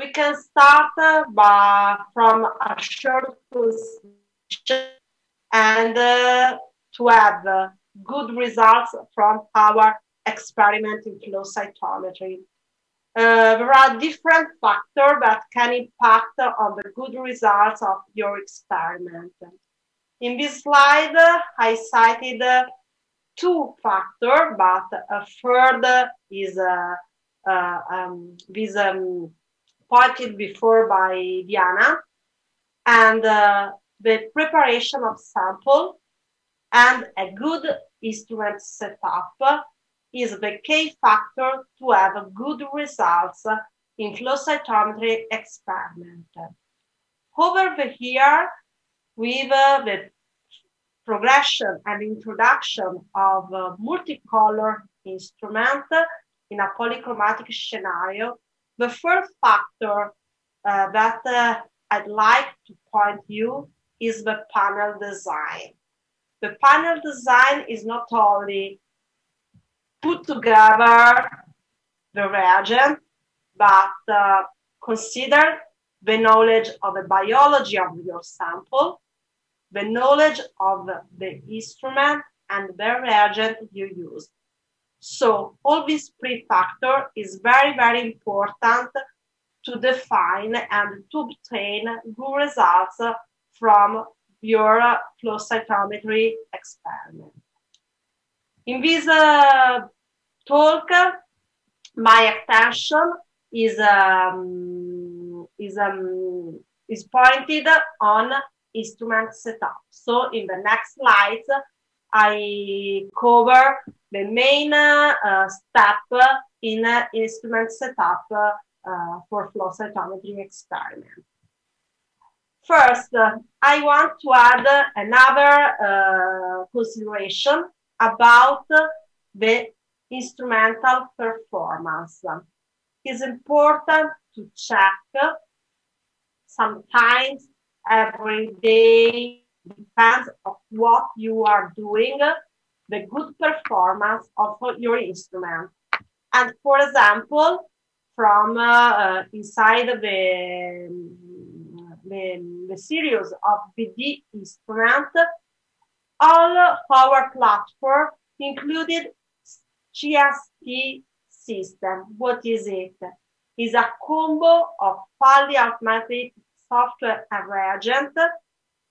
we can start uh, by, from a short position and uh, to have uh, good results from our experiment in flow cytometry. Uh, there are different factors that can impact on the good results of your experiment. In this slide, I cited two factors, but a third is uh, uh, um, this um, pointed before by Diana, and uh, the preparation of sample and a good instrument setup is the key factor to have good results in flow cytometry experiment. Over the year, with uh, the progression and introduction of a multicolor instrument in a polychromatic scenario, the first factor uh, that uh, I'd like to point you is the panel design. The panel design is not only put together the reagent, but uh, consider the knowledge of the biology of your sample, the knowledge of the instrument and the reagent you use. So all these three factors is very, very important to define and to obtain good results from your flow cytometry experiment. In this uh, talk, my attention is um, is um, is pointed on instrument setup. So in the next slides, I cover the main uh, step in uh, instrument setup uh, for flow cytometry experiment. First, I want to add another uh, consideration about the instrumental performance. It's important to check sometimes every day, depends on what you are doing, the good performance of your instrument. And for example, from uh, uh, inside the the, the series of BD instrument, all our platform included CS&T system. What is it? It's a combo of fully automatic software and reagent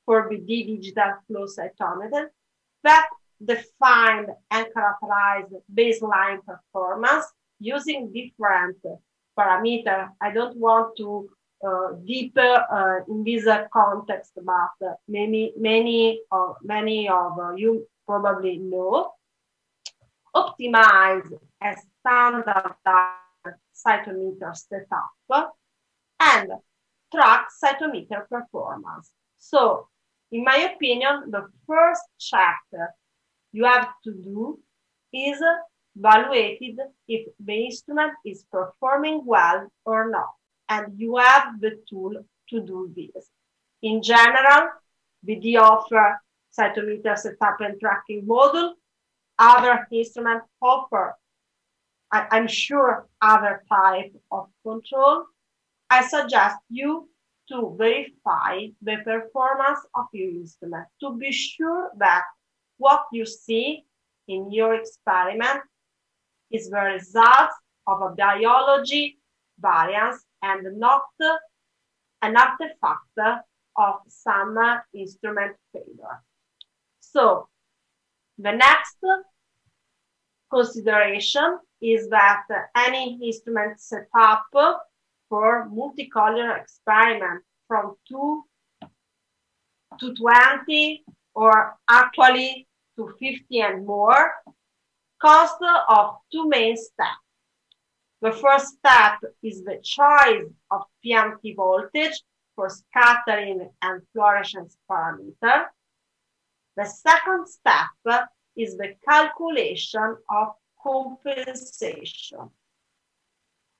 for BD digital flow cytometer that define and characterize baseline performance using different parameters. I don't want to uh, deeper uh, in this uh, context, but many, many, of, many of you probably know. Optimize a standard cytometer setup and track cytometer performance. So, in my opinion, the first check you have to do is evaluated if the instrument is performing well or not and you have the tool to do this. In general, BD offer cytometer setup and tracking module. Other instruments offer, I, I'm sure, other type of control. I suggest you to verify the performance of your instrument to be sure that what you see in your experiment is the result of a biology variance and not an artifact of some instrument failure. So the next consideration is that any instrument setup for multicolor experiment from 2 to 20 or actually to 50 and more const of two main steps. The first step is the choice of PMT voltage for scattering and fluorescence parameter. The second step is the calculation of compensation.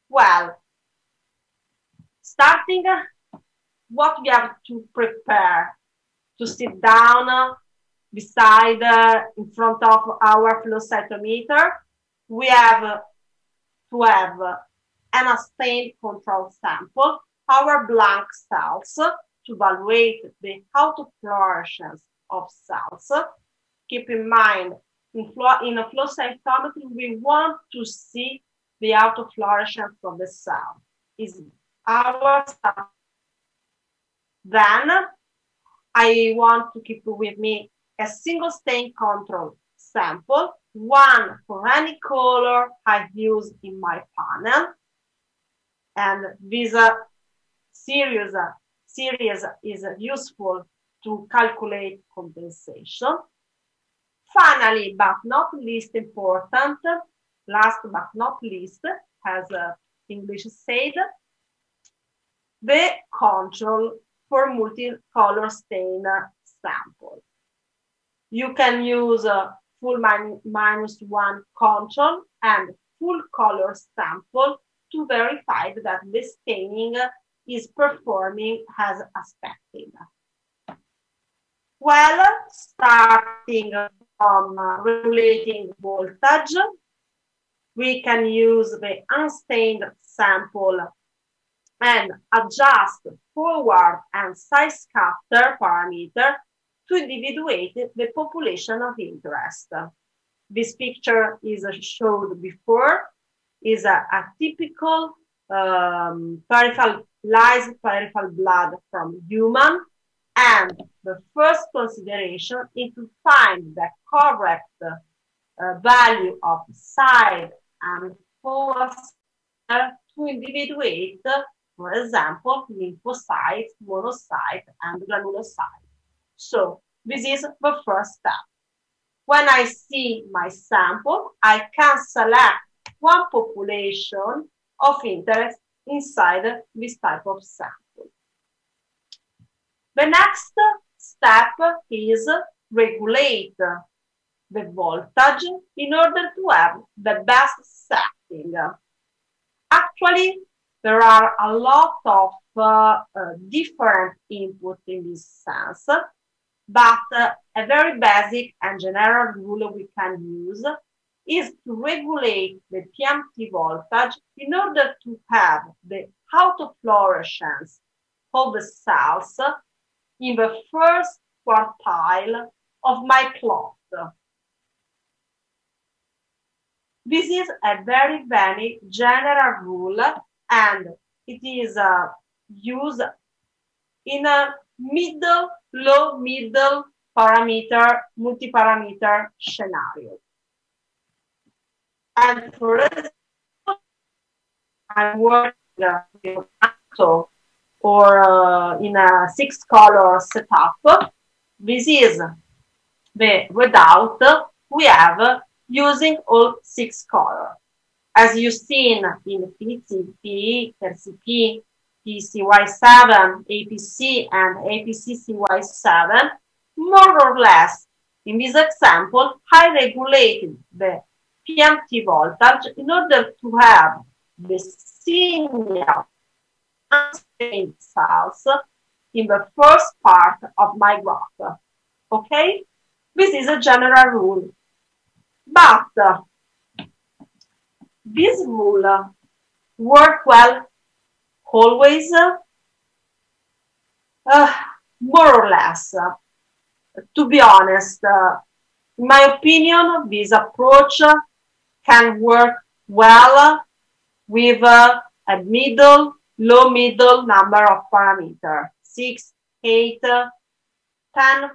Well, starting uh, what we have to prepare to sit down uh, beside uh, in front of our flow cytometer, we have uh, to have and a stain control sample, our blank cells, to evaluate the autofluorescence of cells. Keep in mind, in, flow, in a flow cytometry, we want to see the autofluorescence of the cell. Is our cell. Then I want to keep with me a single stain control sample, one for any color I use in my panel. And this uh, series, uh, series is useful to calculate compensation. Finally, but not least important, last but not least, as uh, English said, the control for multicolor stain sample. You can use a full min minus one control and full color sample to verify that the staining is performing as expected. Well, starting from regulating voltage, we can use the unstained sample and adjust forward and side scatter parameter to individuate the population of interest. This picture is showed before, is a, a typical um, peripheral lysis peripheral blood from human. And the first consideration is to find the correct uh, value of side and forward to individuate for example, lymphocyte, monocyte, and granulocyte. So this is the first step. When I see my sample, I can select one population of interest inside this type of sample. The next step is regulate the voltage in order to have the best setting. Actually, there are a lot of uh, uh, different inputs in this sense, but uh, a very basic and general rule we can use is to regulate the PMT voltage in order to have the autofluorescence of the cells in the first quartile of my plot. This is a very, very general rule and it is uh, used in a middle, low, middle parameter, multi-parameter scenario. And for example, I'm working with or uh, in a six color setup. This is the readout we have using all six colors. As you've seen in PCP, RCP, PCY7, APC, and APC-CY7, more or less, in this example, I regulated the PMT voltage in order to have the signal cells in the first part of my graph. Okay? This is a general rule. But this rule work well always? Uh, more or less. to be honest, uh, in my opinion, this approach can work well with uh, a middle, low middle number of parameter, six, eight, ten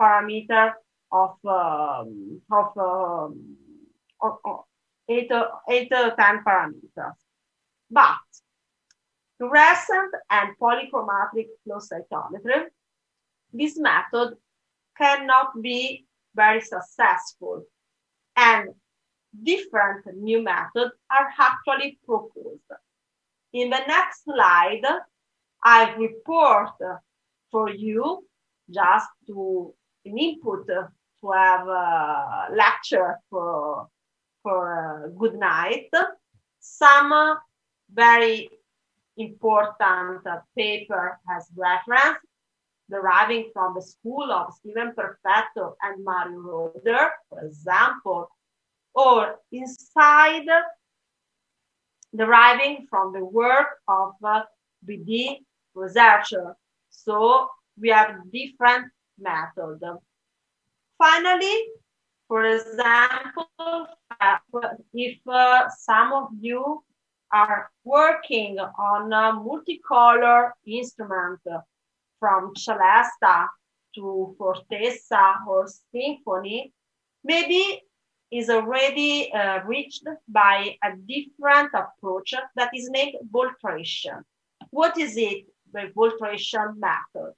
parameter of, um, of, um, of, eight, eight or uh, 10 parameters. But fluorescent and polychromatic flow cytometry, this method cannot be very successful and different new methods are actually proposed. In the next slide, I report for you just to an input to have a lecture for for a good night. Some very important paper as reference deriving from the school of Stephen Perfetto and Mario Roederer, for example, or inside deriving from the work of uh, BD researcher. So we have different methods. Finally, for example, uh, if uh, some of you are working on a multicolor instrument from celesta to Fortessa or symphony, maybe is already uh, reached by a different approach that is named voltration. What is it, the voltration method?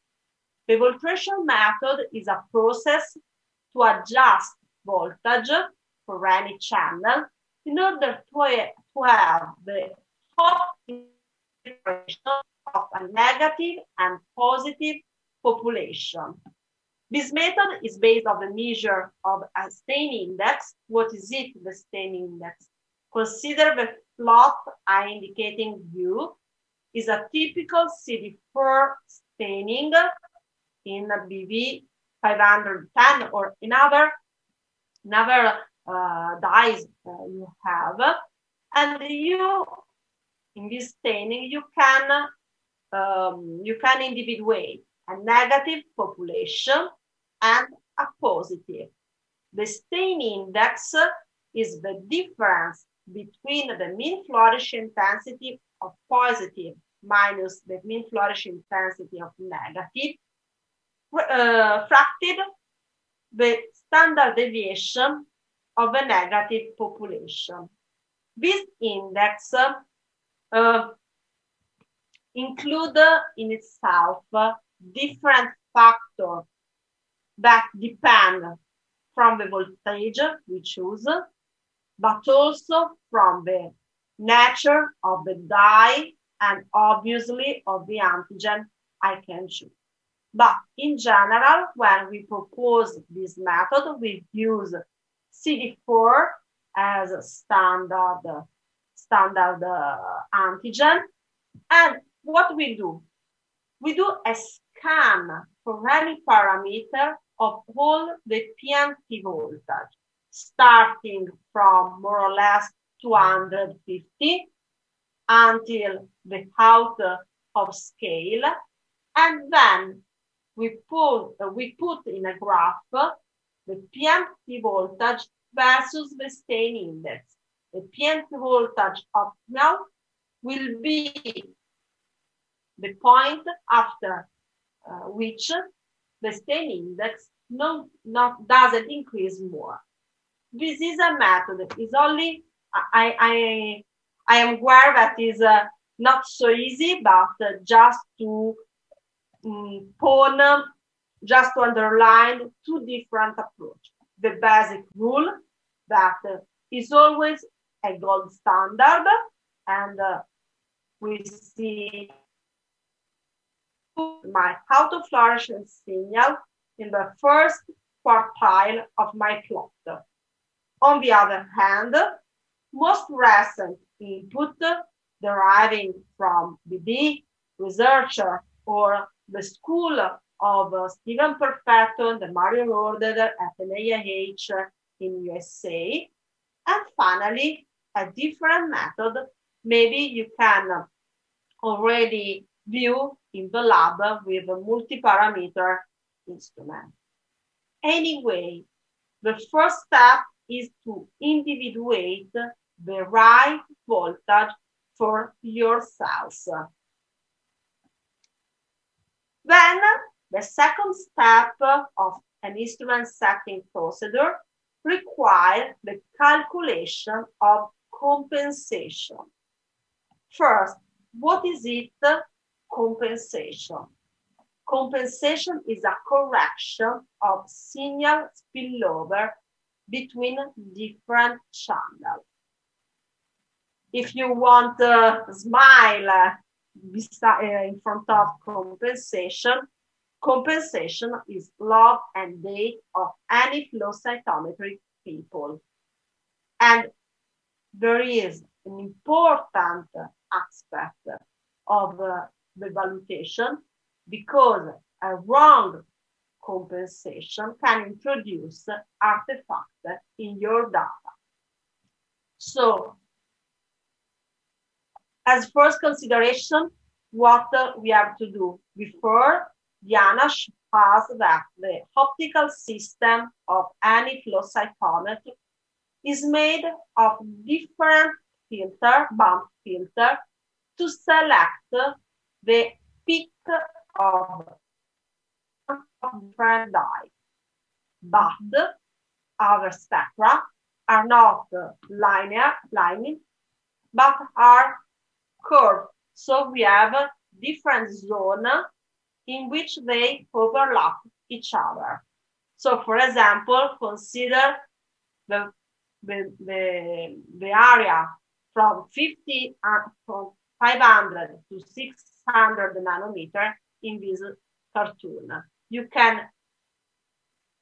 The voltration method is a process to adjust voltage for any channel in order to, to have the hot of a negative and positive population. This method is based on the measure of a staining index. What is it, the staining index? Consider the plot I indicating you is a typical CD4 staining in BV 510 or in another uh, dyes uh, you have. And you, in this staining, you can um, you can individuate a negative population and a positive. The stain index is the difference between the mean flourish intensity of positive minus the mean flourish intensity of negative, uh, fracted the standard deviation of a negative population. This index uh, include in itself different factors that depend from the voltage we choose, but also from the nature of the dye and obviously of the antigen I can choose. But in general, when we propose this method, we use CD4 as a standard, standard uh, antigen. And what we do? We do a scan for any parameter of all the PMT voltage, starting from more or less 250 until the out of scale. And then we put, uh, we put in a graph the PMT voltage versus the stain index. The PMT voltage optimal will be the point after uh, which the stain index no, not, doesn't increase more. This is a method. It's only, I, I, I am aware that is uh, not so easy, but uh, just to um, pawn, just to underline two different approaches. The basic rule that is always a gold standard, and uh, we see my autofluorescence signal in the first quartile of my plot. On the other hand, most recent input deriving from BD, researcher, or the school of uh, Stephen Perfetto and the Mario Roederer at NIH in USA. And finally, a different method, maybe you can already view in the lab with a multi-parameter instrument. Anyway, the first step is to individuate the right voltage for your cells. Then the second step of an instrument setting procedure requires the calculation of compensation. First, what is it compensation. Compensation is a correction of signal spillover between different channels. If you want to smile in front of compensation, compensation is log and date of any flow cytometry people. And there is an important aspect of uh, the valuation because a wrong compensation can introduce artifacts in your data. So as first consideration, what we have to do before Diana has that the optical system of any flow cytometer is made of different filter, bump filter, to select the peak of different dye. But our spectra are not linear, linear, but are curved. So we have different zone in which they overlap each other. So for example, consider the, the, the, the area from 50, uh, from 500 to 600 nanometer in this cartoon. You can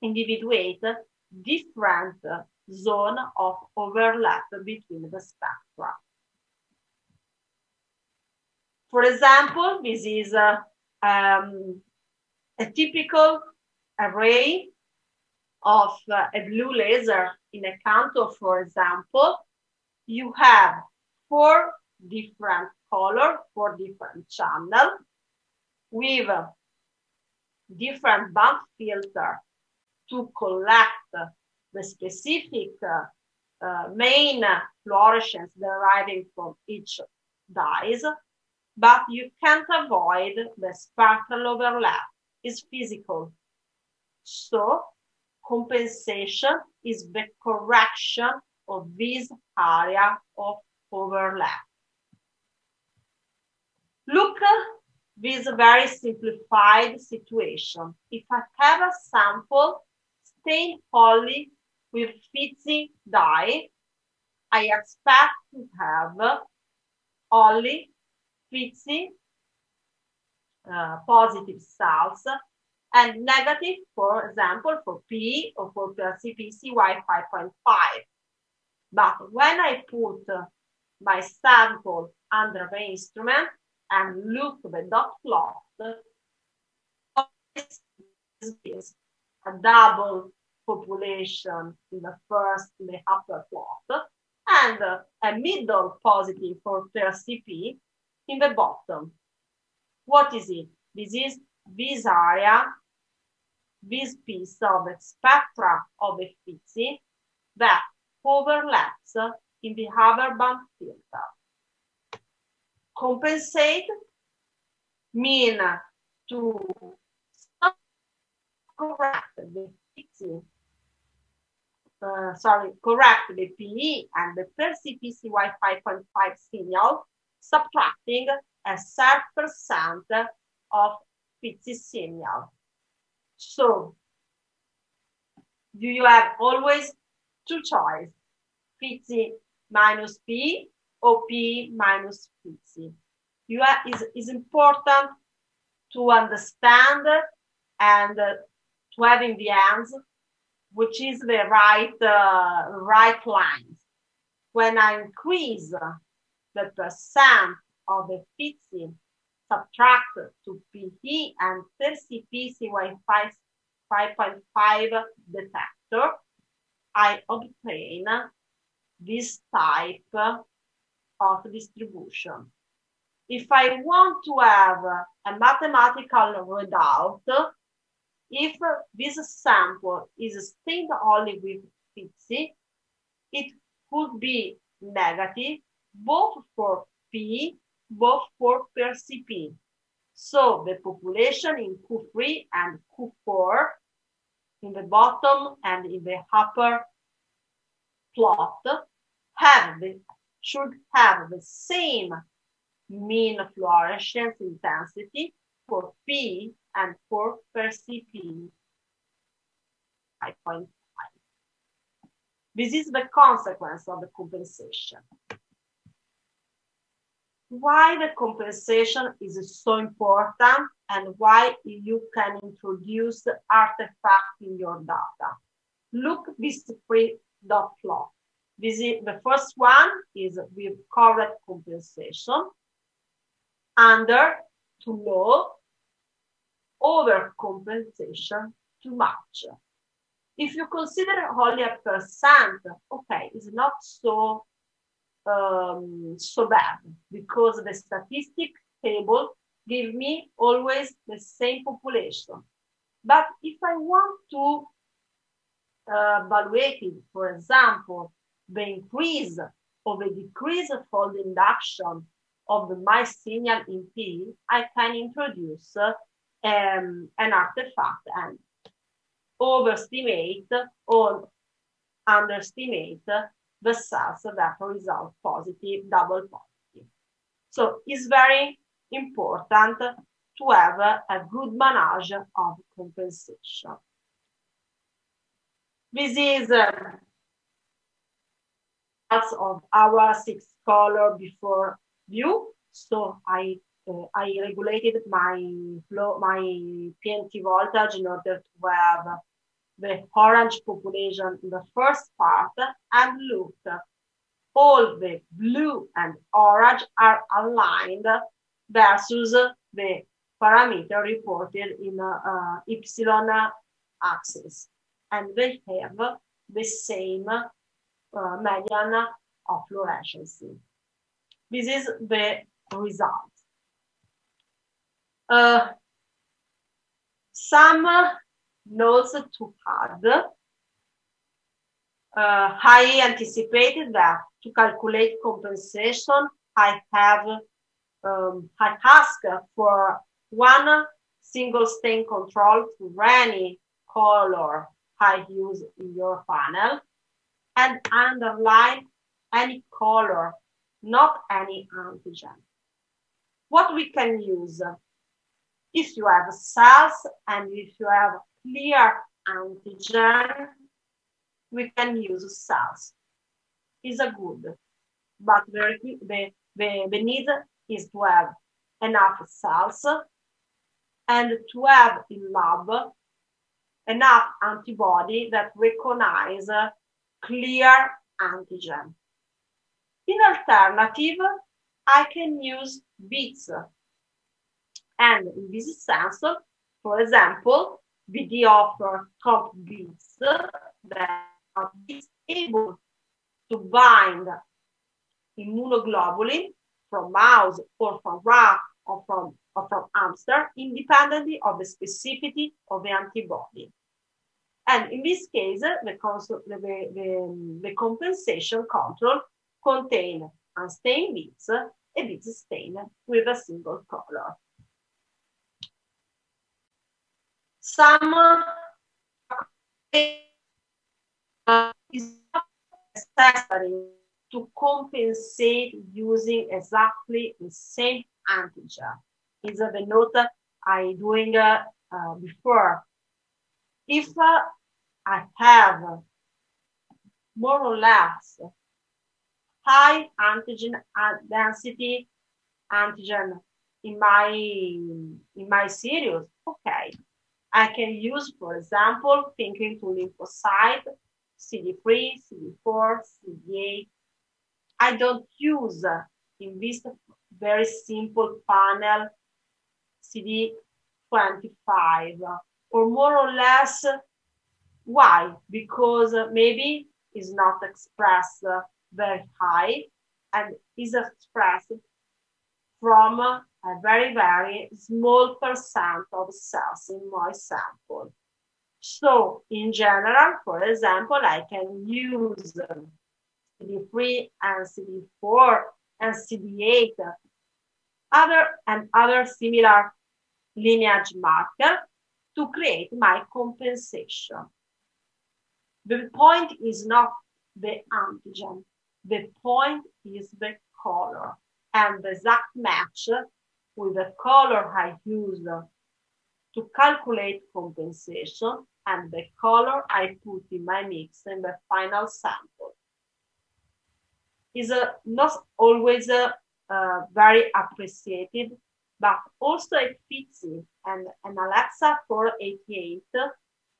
individuate different zone of overlap between the spectra. For example, this is a, um, a typical array of uh, a blue laser in a Canto, for example. You have four different color, four different channel with different band filter to collect the specific uh, uh, main fluorescence deriving from each dyes but you can't avoid the spectral overlap. It's physical. So compensation is the correction of this area of overlap. Look this very simplified situation. If I have a sample stained only with FITC dye, I expect to have only FITC, uh, positive salts, and negative, for example, for P or for CPCY 5.5. But when I put my sample under the instrument and look the dot plot, is a double population in the first, in the upper plot, and a middle positive for CP in the bottom. What is it? This is this area, this piece of the spectra of the FITC that overlaps in the Haber band filter. Compensate mean to correct the FITC, uh, sorry, correct the PE and the PCPCY 5.5 signal subtracting a certain percent of signal. So do you have always two choices, FITC minus P or P minus FITC? You are, is, is important to understand and to have in the hands which is the right uh, right lines. When I increase the percent of the FITC subtracted to PE and 30 PCY 5.5 detector, I obtain this type of distribution. If I want to have a mathematical result, if this sample is stained only with FITC, it could be negative both for P, both for PCP. So the population in Q3 and Q4 in the bottom and in the upper plot have the, should have the same mean fluorescence intensity for P and for PCP 5.5. This is the consequence of the compensation why the compensation is so important and why you can introduce artifact in your data. Look this three dot plot. This is the first one is with correct compensation under too low over compensation too much. If you consider only a percent, okay, it's not so um, so bad because the statistic table give me always the same population. But if I want to uh, evaluate for example, the increase or the decrease of fold induction of the my signal in P, I can introduce uh, um, an artifact and overestimate or underestimate the cells that result positive, double positive. So it's very important to have a good manage of compensation. This is uh, of our six color before view. So I uh, I regulated my flow, my PMT voltage in order to have the orange population in the first part and look, all the blue and orange are aligned versus the parameter reported in uh, epsilon axis. And they have the same uh, median of fluorescence. This is the result. Uh, some notes to add. Uh, anticipated that to calculate compensation, I have um, I ask for one single stain control for any color I use in your panel and underline any color, not any antigen. What we can use, if you have cells and if you have clear antigen, we can use cells. Is a good, but the, the, the need is to have enough cells and to have in lab enough antibody that recognize clear antigen. In alternative, I can use bits. And in this sense, for example, BD offer comp bits that are able to bind immunoglobulin from mouse or from rat or from, or from hamster, independently of the specificity of the antibody. And in this case, the, the, the, the compensation control contain unstained bits and bits stained with a single color. Some uh, is necessary to compensate using exactly the same antigen. Is the note I doing uh, uh, before. If uh, I have more or less high antigen density antigen in my in my series, okay, I can use, for example, thinking to lymphocyte, CD3, CD4, CD8, I don't use uh, in this very simple panel CD25 or more or less. Why? Because uh, maybe is not expressed uh, very high and is expressed from uh, a very, very small percent of cells in my sample. So in general, for example, I can use CD3 and CD4 and CD8, other and other similar lineage marker to create my compensation. The point is not the antigen. The point is the color and the exact match with the color I use to calculate compensation and the color I put in my mix in the final sample is uh, not always uh, uh, very appreciated, but also a Pixie and an Alexa 488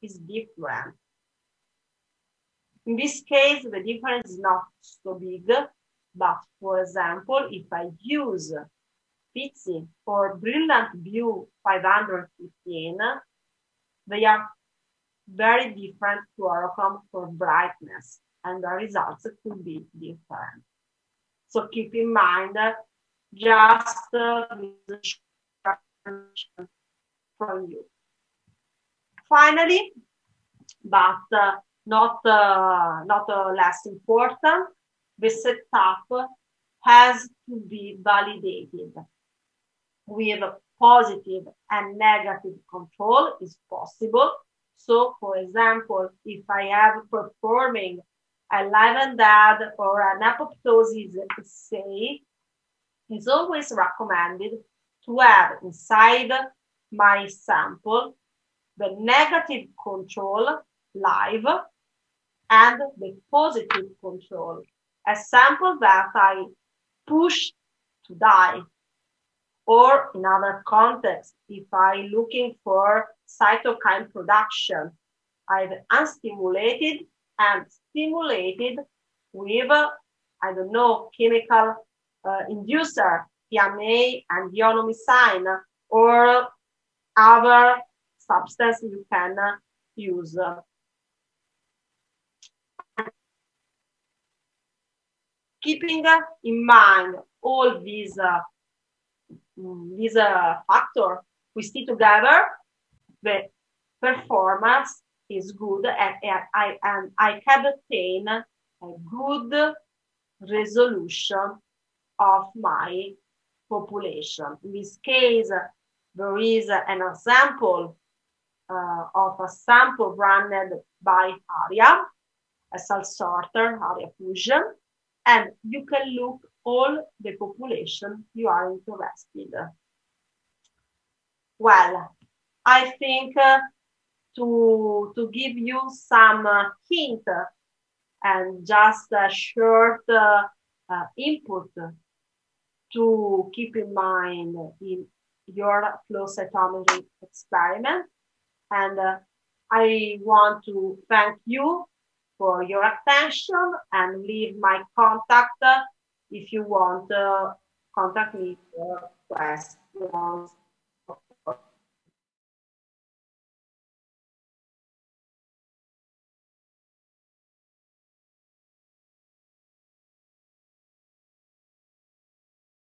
is different. In this case, the difference is not so big, but for example, if I use Pixie or Brilliant View 515, they are very different to fluorochrome for brightness and the results could be different. So keep in mind just uh, from you. Finally, but uh, not uh, not uh, less important, the setup has to be validated with positive and negative control is possible. So, for example, if I have performing a live and dead or an apoptosis say, it's always recommended to have inside my sample the negative control live and the positive control, a sample that I push to die. Or in other contexts, if I'm looking for cytokine production, either unstimulated and stimulated with, I don't know, chemical uh, inducer, PMA and ionomycin, or other substance you can use. Keeping in mind all these uh, these uh, factors, we see together. The performance is good and, and I and I can obtain a good resolution of my population. In this case, there is an example uh, of a sample run by ARIA, a cell sorter, ARIA fusion, and you can look all the population you are interested. Well, I think uh, to, to give you some uh, hint and just a short uh, uh, input to keep in mind in your flow cytometry experiment. And uh, I want to thank you for your attention and leave my contact if you want to contact me uh, for questions.